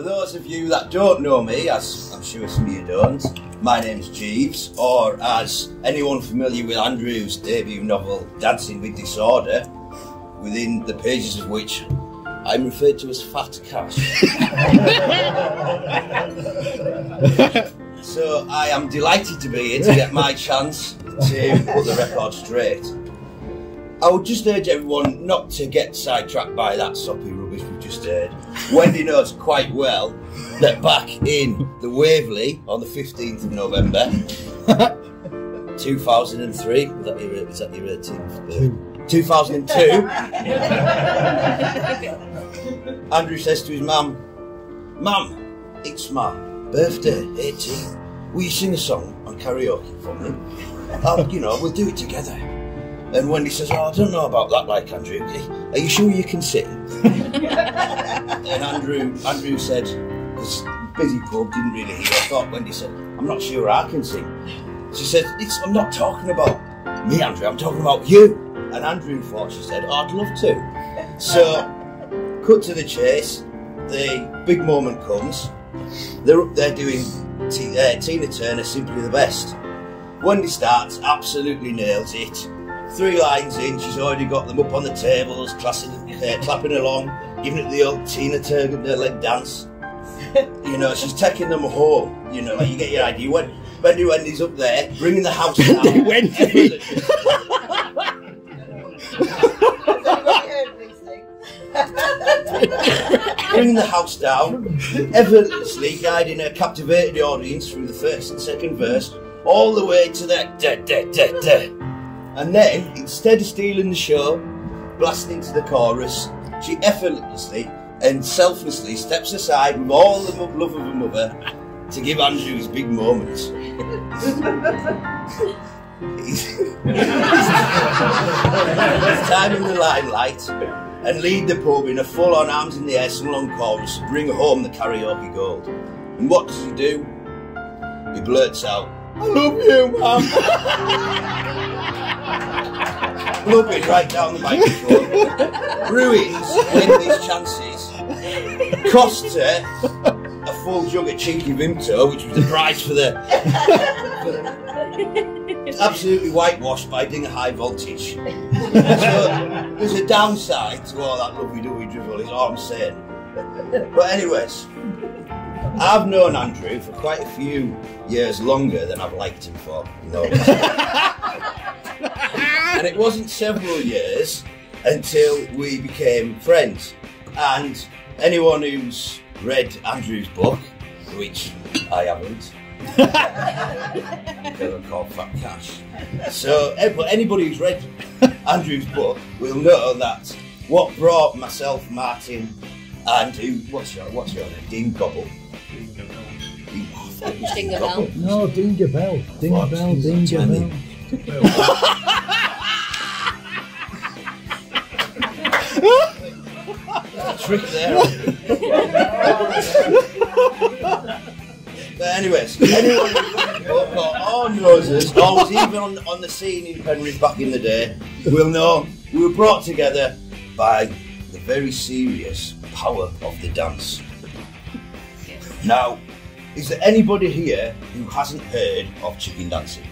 For those of you that don't know me, as I'm sure some of you don't, my name's Jeeves, or as anyone familiar with Andrew's debut novel, Dancing with Disorder, within the pages of which I'm referred to as Fat Cash. so I am delighted to be here to get my chance to put the record straight. I would just urge everyone not to get sidetracked by that soppy rubbish we've just heard. Wendy knows quite well that back in the Waverley on the 15th of November 2003, was that your, was that your 18th? 2002, Andrew says to his mum, Mum, it's my birthday, 18. Will you sing a song on karaoke for me? Oh, you know, we'll do it together. And Wendy says, Oh, I don't know about that, like Andrew. Are you sure you can sing? and Andrew Andrew said, this busy pub didn't really hear. I thought Wendy said, I'm not sure I can sing. She said, it's, I'm not talking about me, Andrew, I'm talking about you. And Andrew thought, she said, oh, I'd love to. So, cut to the chase, the big moment comes. They're up there doing T- uh, Tina Turner, Simply the Best. Wendy starts, absolutely nails it. Three lines in, she's already got them up on the tables, classing, uh, clapping along, giving it the old Tina Turner leg dance. You know, she's taking them home. You know, like you get your idea. When Wendy Wendy's up there, bringing the house down. Wendy. bringing the house down, effortlessly guiding a captivated audience through the first and second verse, all the way to the da da da da. And then, instead of stealing the show, blasting into the chorus, she effortlessly and selflessly steps aside with all the love of a mother to give Andrew his big moment. He's time in the limelight and lead the pub in a full-on arms in the air sing-along chorus to bring home the karaoke gold. And what does he do? He blurts out, I love you, Mum. Blubbing right down the microphone. Ruins Wendy's chances. Costs her a full jug of cheeky Vimto, which was the price for the. absolutely whitewashed by Dinger High Voltage. So there's a downside to all that lovely dovey drivel, is all I'm saying. But, anyways, I've known Andrew for quite a few years longer than I've liked him for. And it wasn't several years until we became friends. And anyone who's read Andrew's book, which I haven't, they're called Fat Cash. So, anybody who's read Andrew's book will know that what brought myself, Martin, and who, what's your, what's your name? Dean Gobble. Dean- I thought it was Dean Dingle Gobble. Dinger Bell. Dinger Bell, Dinger Bell. trick there. but anyways, anyone who's got all noses, or was even on, on the scene in Penrith back in the day, will know we were brought together by the very serious power of the dance. Now, is there anybody here who hasn't heard of chicken dancing?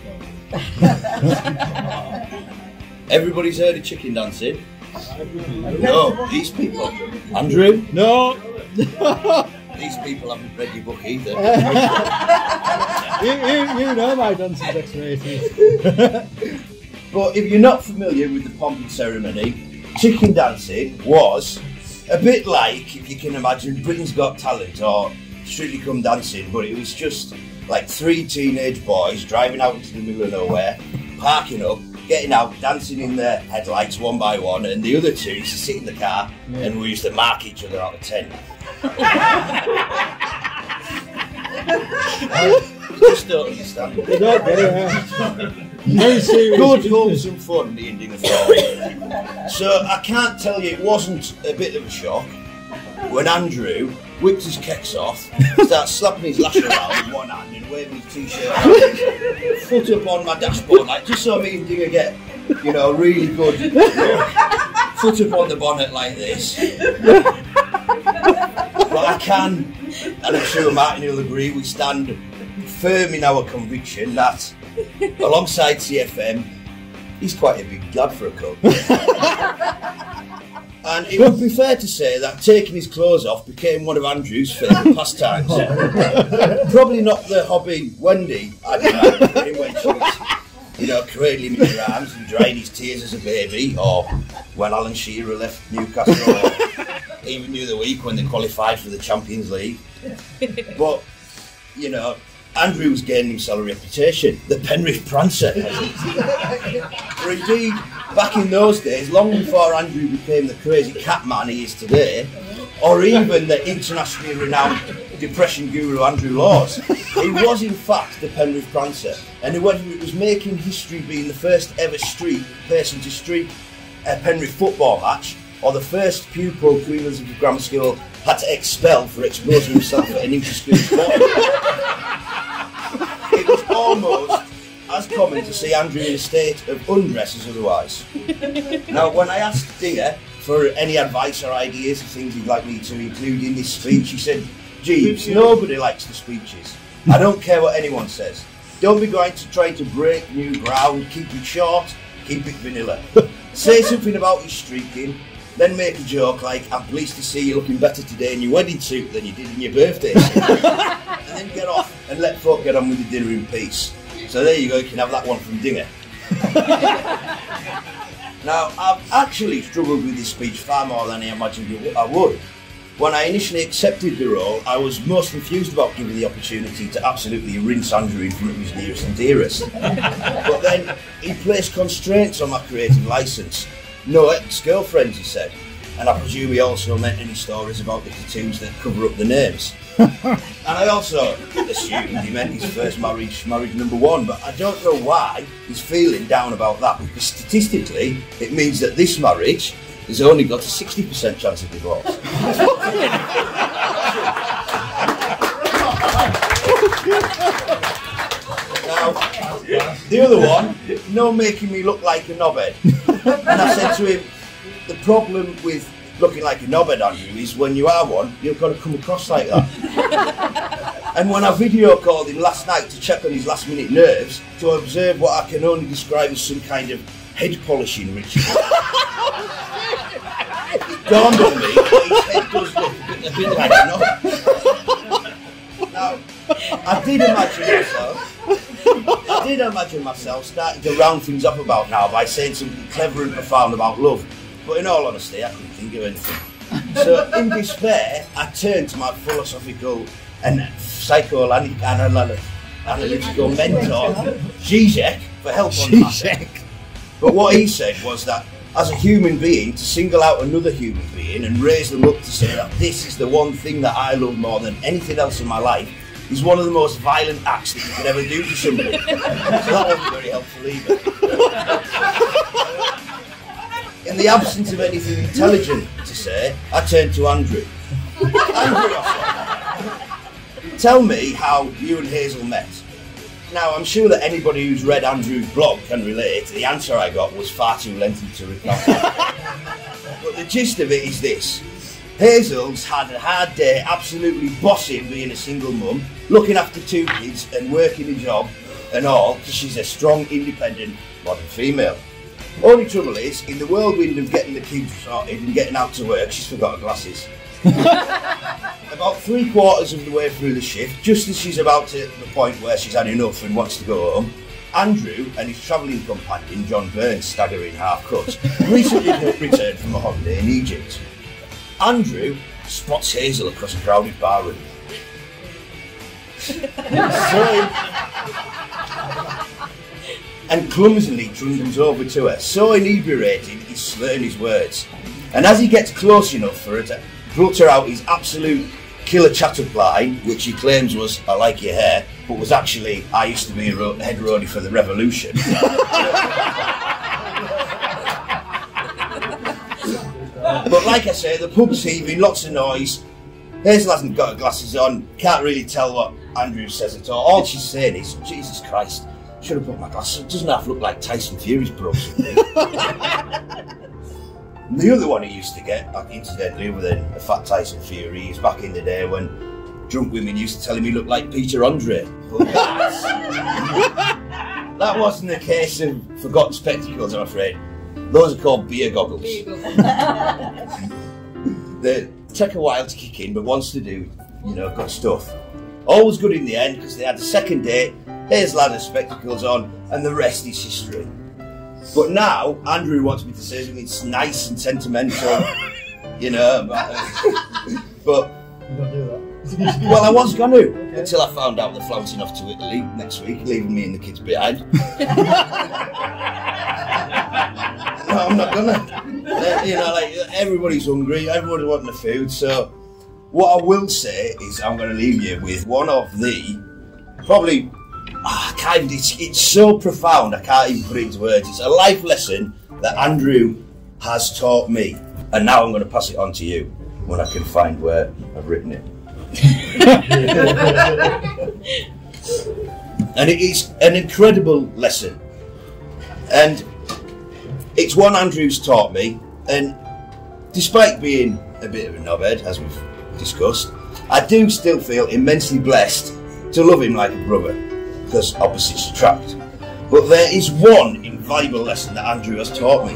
Everybody's heard of chicken dancing? No, these people. Andrew? No, These people haven't read your book either. you, you, you know my dancing dexterity. but if you're not familiar with the pomp and ceremony, chicken dancing was a bit like, if you can imagine, Britain's Got Talent or Strictly Come Dancing, but it was just like three teenage boys driving out into the middle of nowhere, parking up, getting out, dancing in their headlights one by one, and the other two used to sit in the car and we used to mark each other out of 10. just don't understand. You don't get it, huh? Very serious. Good, business. wholesome fun, the ending of thought. so I can't tell you it wasn't a bit of a shock when Andrew whipped his kecks off, starts slapping his lash around with one hand and waving his t-shirt out, foot up on my dashboard, like just so me and Dinger get, you know, really good foot up on the bonnet like this. but I can and I'm sure Martin will agree, we stand firm in our conviction that alongside CFM, he's quite a big lad for a club. and it would be fair to say that taking his clothes off became one of Andrew's favourite pastimes. Probably not the hobby Wendy had when she was, you know, cradling him in her arms and drying his tears as a baby, or when Alan Shearer left Newcastle, or even New the other week when they qualified for the Champions League. But, you know, Andrew was gaining himself a reputation, the Penrith Prancer. For indeed, back in those days, long before Andrew became the crazy cat man he is today, or even the internationally renowned depression guru Andrew Lawes, he was in fact the Penrith Prancer, and he was, making history being the first ever street person to streak a Penrith football match, or the first pupil Queen Elizabeth Grammar School had to expel for exposing himself at an inter-school sport. It was almost as common to see Andrew in a state of undress as otherwise. now, when I asked Dinger for any advice or ideas of things he'd like me to include in this speech, he said, Jeeves, nobody likes the speeches. I don't care what anyone says. Don't be going to try to break new ground. Keep it short, keep it vanilla. Say something about your streaking, then make a joke like, I'm pleased to see you looking better today in your wedding suit than you did in your birthday. and then get off and let folk get on with the dinner in peace. So there you go, you can have that one from Dinger. now, I've actually struggled with this speech far more than I imagined I would. When I initially accepted the role, I was most confused about giving the opportunity to absolutely rinse Andrew in front of his nearest and dearest. but then he placed constraints on my creative license no ex-girlfriends, he said. And I presume he also meant any stories about the tattoos that cover up the names. and I also assumed he meant his first marriage, marriage number one, but I don't know why he's feeling down about that because statistically it means that this marriage has only got a 60% chance of divorce. now, the other one, no making me look like a knobhead. And I said to him, the problem with looking like a knobhead on you is when you are one, you've got to come across like that. and when I video called him last night to check on his last minute nerves, to observe what I can only describe as some kind of head polishing ritual, it dawned on me his head does look a bit, a bit like a. Now, I did imagine myself I did imagine myself starting to round things up about now by saying something clever and profound about love. But in all honesty, I couldn't think of anything. So, in despair, I turned to my philosophical and psychoanalytical mentor, Zizek, for help on the matter. But what he said was that as a human being, to single out another human being and raise them up to say that this is the one thing that I love more than anything else in my life is one of the most violent acts that you could ever do to somebody. so that wasn't very helpful either. In the absence of anything intelligent to say, I turned to Andrew. Andrew, tell me how you and Hazel met. Now, I'm sure that anybody who's read Andrew's blog can relate. The answer I got was far too lengthy to recount. but the gist of it is this. Hazel's had a hard day, absolutely bossing being a single mum, looking after two kids and working a job and all, because she's a strong, independent, modern female. Only trouble is, in the whirlwind of getting the kids sorted and getting out to work, she's forgot her glasses. about three quarters of the way through the shift, just as she's about to the point where she's had enough and wants to go home, Andrew and his travelling companion, John Burns, staggering half cut, recently returned from a holiday in Egypt. Andrew spots Hazel across a crowded bar room. and clumsily trundles over to her, so inebriated he's slurring his words. And as he gets close enough for her to her out his absolute killer line, which he claims was "I like your hair," but was actually "I used to be a ro- head roadie for the Revolution." but like I say, the pub's heaving, lots of noise. Hazel hasn't got her glasses on, can't really tell what Andrew says at all. All she's saying is, Jesus Christ, should have put my glasses on. Doesn't have to look like Tyson Fury's bro. the other one he used to get, incidentally, other than a fat Tyson Fury, is back in the day when drunk women used to tell him he looked like Peter Andre. That, that wasn't a case of forgotten spectacles, I'm afraid. Those are called beer goggles. they take a while to kick in, but once they do, you know, good stuff. Always good in the end because they had a second date. Here's lad of spectacles on, and the rest is history. But now Andrew wants me to say something that's nice and sentimental, you know. But You don't do that. well, I was going to until I found out they're flouncing off to Italy next week, leaving me and the kids behind. no, I'm not gonna. Uh, you know, like everybody's hungry, everybody's wanting the food. So, what I will say is, I'm going to leave you with one of the probably. Can't. It's, it's so profound. I can't even put it into words. It's a life lesson that Andrew has taught me, and now I'm going to pass it on to you when I can find where I've written it. and it is an incredible lesson. And it's one Andrew's taught me, and despite being a bit of a knobhead, as we've discussed, I do still feel immensely blessed to love him like a brother, because opposites attract. But there is one invaluable lesson that Andrew has taught me,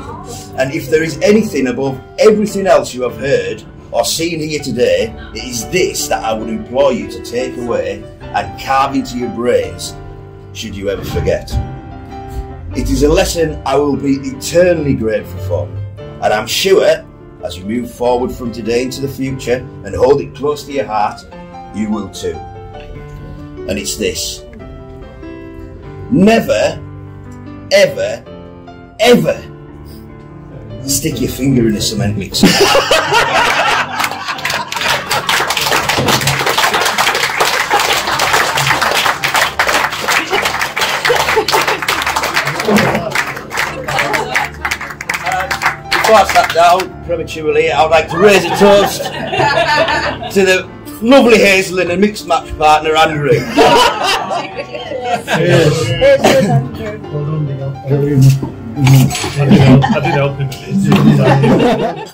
and if there is anything above everything else you have heard or seen here today, it is this that I would implore you to take away and carve into your brains should you ever forget. It is a lesson I will be eternally grateful for, and I'm sure as you move forward from today into the future and hold it close to your heart, you will too. And it's this never, ever, ever stick your finger in a cement mixer. Before I sat down prematurely, I would like to raise a toast to the lovely Hazel and mixed match partner, Andrew. Cheers. Well done, Dale. I did help, I did help him with this.